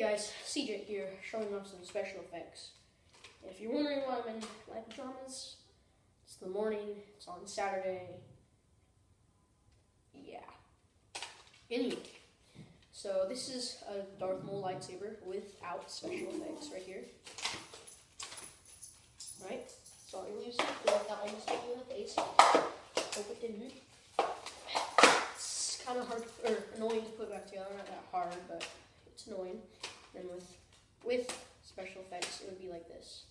Guys, CJ here, showing off some special effects. If you're wondering why I'm in my pajamas, it's the morning, it's on Saturday. Yeah. Anyway, so this is a Darth Maul lightsaber without special effects right here. Right? So I'm it without almost hitting the face. Hope it didn't. It's kind of hard, or annoying to put back together. Not that hard, but it's annoying. Then with with special effects, it would be like this.